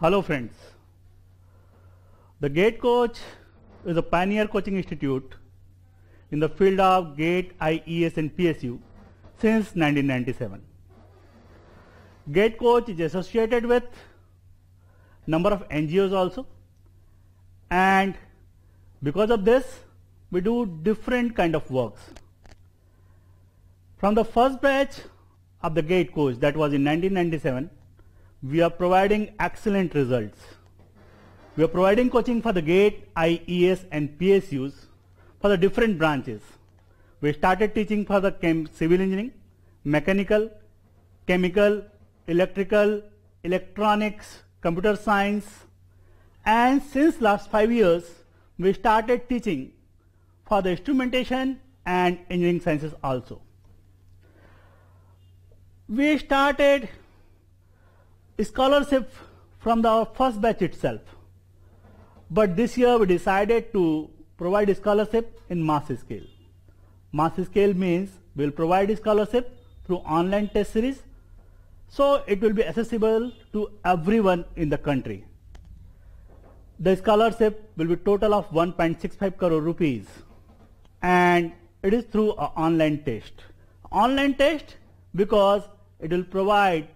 Hello friends. The GATE Coach is a pioneer coaching institute in the field of GATE, IES and PSU since 1997. GATE Coach is associated with number of NGOs also and because of this we do different kind of works. From the first batch of the GATE coach that was in 1997, we are providing excellent results. We are providing coaching for the GATE, IES and PSUs for the different branches. We started teaching for the civil engineering, mechanical, chemical, electrical, electronics, computer science and since last five years we started teaching for the instrumentation and engineering sciences also. We started scholarship from the first batch itself. But this year we decided to provide scholarship in mass scale. Mass scale means we will provide scholarship through online test series. So it will be accessible to everyone in the country. The scholarship will be total of 1.65 crore rupees and it is through an online test. Online test because it will provide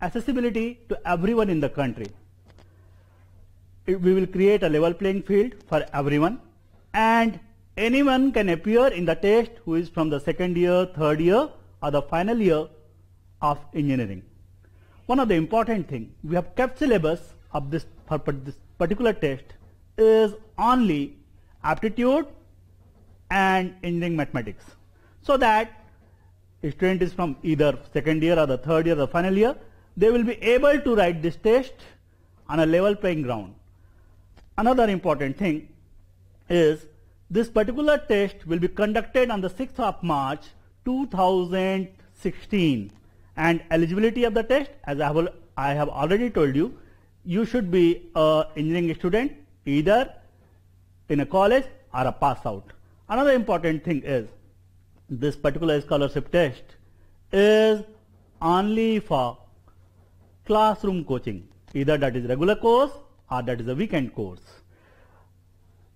accessibility to everyone in the country. We will create a level playing field for everyone and anyone can appear in the test who is from the second year, third year or the final year of engineering. One of the important thing we have kept syllabus of this, this particular test is only aptitude and engineering mathematics so that a student is from either second year or the third year or the final year, they will be able to write this test on a level playing ground. Another important thing is this particular test will be conducted on the 6th of March 2016 and eligibility of the test as I have, I have already told you, you should be an engineering student either in a college or a pass out. Another important thing is this particular scholarship test is only for classroom coaching either that is regular course or that is a weekend course.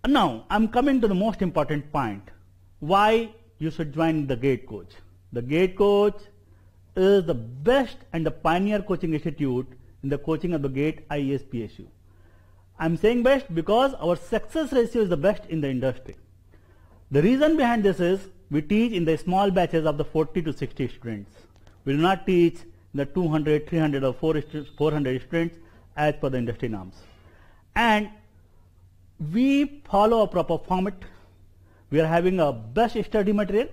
Now I'm coming to the most important point why you should join the GATE coach. The GATE coach is the best and the pioneer coaching institute in the coaching of the GATE IES PSU. I'm saying best because our success ratio is the best in the industry. The reason behind this is we teach in the small batches of the 40 to 60 students. We do not teach the 200, 300 or 400 students as per the industry norms. And we follow a proper format. We are having a best study material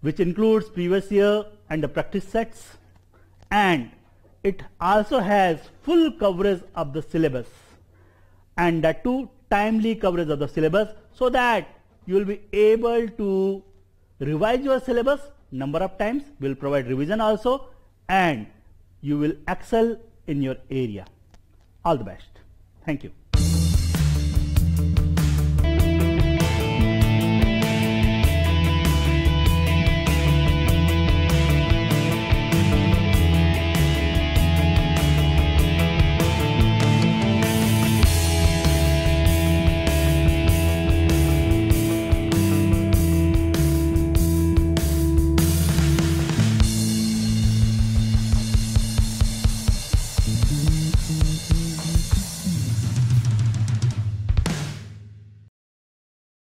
which includes previous year and the practice sets and it also has full coverage of the syllabus and that too timely coverage of the syllabus so that you will be able to revise your syllabus number of times, we will provide revision also and you will excel in your area. All the best. Thank you.